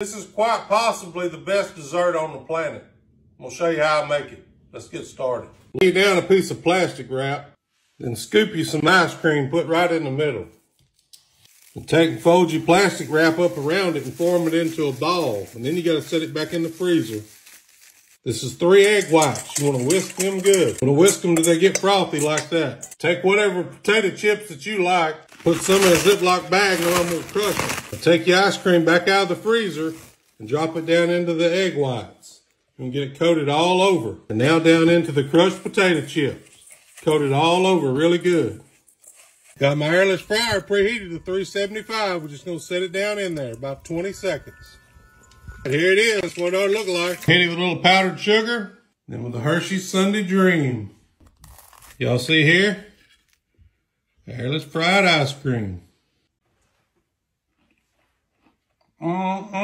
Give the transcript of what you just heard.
This is quite possibly the best dessert on the planet. I'm gonna show you how I make it. Let's get started. Lay down a piece of plastic wrap, then scoop you some ice cream, put right in the middle. And take and fold your plastic wrap up around it and form it into a ball. And then you gotta set it back in the freezer. This is three egg whites. You wanna whisk them good. You wanna whisk them till they get frothy like that. Take whatever potato chips that you like, put some in a Ziploc bag and I'm gonna crush them. Take your ice cream back out of the freezer and drop it down into the egg whites. And get it coated all over. And now down into the crushed potato chips. Coated all over really good. Got my airless fryer preheated to 375. We're just gonna set it down in there about 20 seconds. And here it is, what it look like. Hit it with a little powdered sugar, then with the Hershey's Sundae Dream. Y'all see here? Airless fried ice cream. Uh-uh.